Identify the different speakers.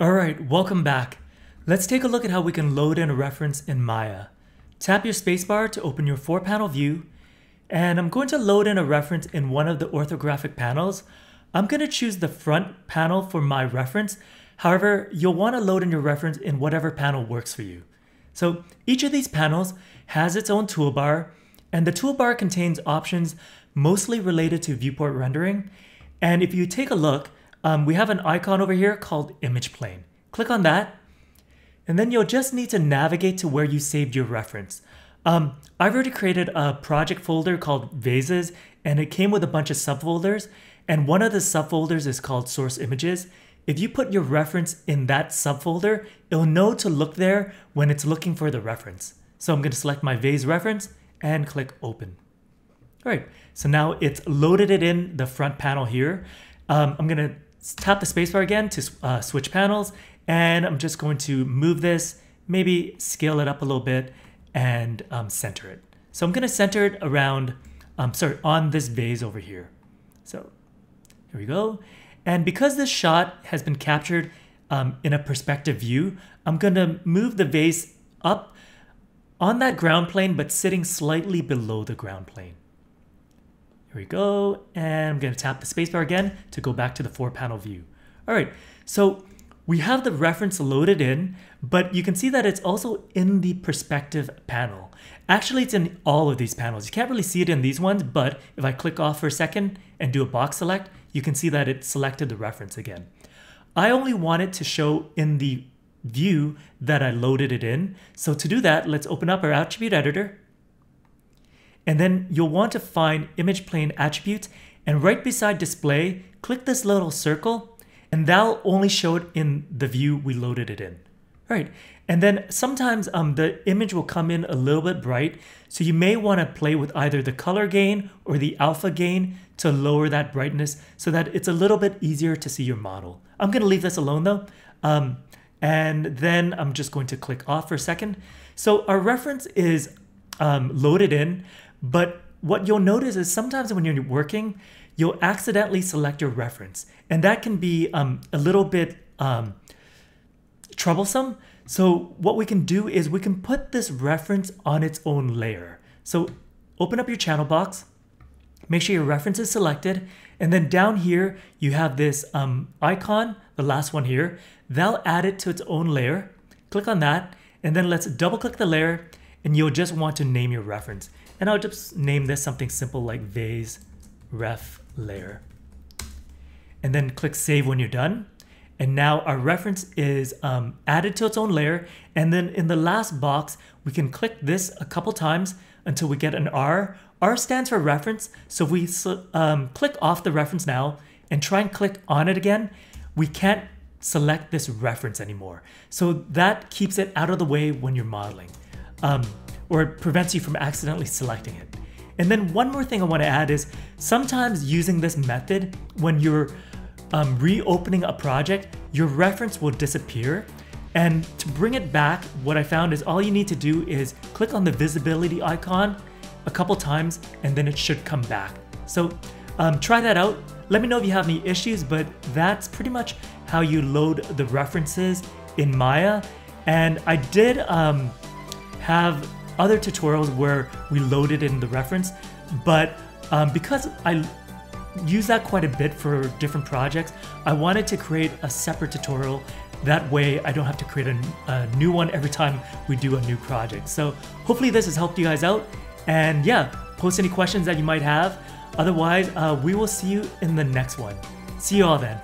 Speaker 1: Alright, welcome back. Let's take a look at how we can load in a reference in Maya. Tap your spacebar to open your 4-panel view, and I'm going to load in a reference in one of the orthographic panels. I'm going to choose the front panel for my reference. However, you'll want to load in your reference in whatever panel works for you. So each of these panels has its own toolbar, and the toolbar contains options mostly related to viewport rendering. And if you take a look, um, we have an icon over here called image plane. Click on that, and then you'll just need to navigate to where you saved your reference. Um, I've already created a project folder called vases, and it came with a bunch of subfolders, and one of the subfolders is called source images. If you put your reference in that subfolder, it'll know to look there when it's looking for the reference. So I'm going to select my vase reference and click open. All right, so now it's loaded it in the front panel here. Um, I'm going to tap the spacebar again to uh, switch panels, and I'm just going to move this, maybe scale it up a little bit, and um, center it. So I'm going to center it around, um, sorry, on this vase over here. So here we go. And because this shot has been captured um, in a perspective view, I'm going to move the vase up on that ground plane, but sitting slightly below the ground plane. Here we go. And I'm going to tap the spacebar again to go back to the four panel view. All right. So we have the reference loaded in, but you can see that it's also in the perspective panel. Actually, it's in all of these panels. You can't really see it in these ones, but if I click off for a second and do a box select, you can see that it selected the reference again. I only want it to show in the view that I loaded it in. So to do that, let's open up our attribute editor. And then you'll want to find image plane attributes and right beside display, click this little circle and that'll only show it in the view we loaded it in. All right, and then sometimes um, the image will come in a little bit bright, so you may want to play with either the color gain or the alpha gain to lower that brightness so that it's a little bit easier to see your model. I'm going to leave this alone though, um, and then I'm just going to click off for a second. So our reference is um, loaded in, but what you'll notice is sometimes when you're working, you'll accidentally select your reference. And that can be um, a little bit um, troublesome. So what we can do is we can put this reference on its own layer. So open up your channel box, make sure your reference is selected, and then down here you have this um, icon, the last one here. That'll add it to its own layer. Click on that, and then let's double click the layer, and you'll just want to name your reference. And I'll just name this something simple like vase ref layer. And then click save when you're done. And now our reference is um, added to its own layer. And then in the last box, we can click this a couple times until we get an R. R stands for reference. So if we um, click off the reference now and try and click on it again, we can't select this reference anymore. So that keeps it out of the way when you're modeling, um, or it prevents you from accidentally selecting it. And then one more thing I want to add is sometimes using this method when you're um, reopening a project, your reference will disappear. And to bring it back, what I found is all you need to do is click on the visibility icon a couple times and then it should come back. So um, try that out. Let me know if you have any issues, but that's pretty much how you load the references in Maya. And I did um, have other tutorials where we loaded in the reference, but um, because I use that quite a bit for different projects, I wanted to create a separate tutorial. That way I don't have to create a, a new one every time we do a new project. So hopefully this has helped you guys out. And yeah, post any questions that you might have. Otherwise, uh, we will see you in the next one. See you all then.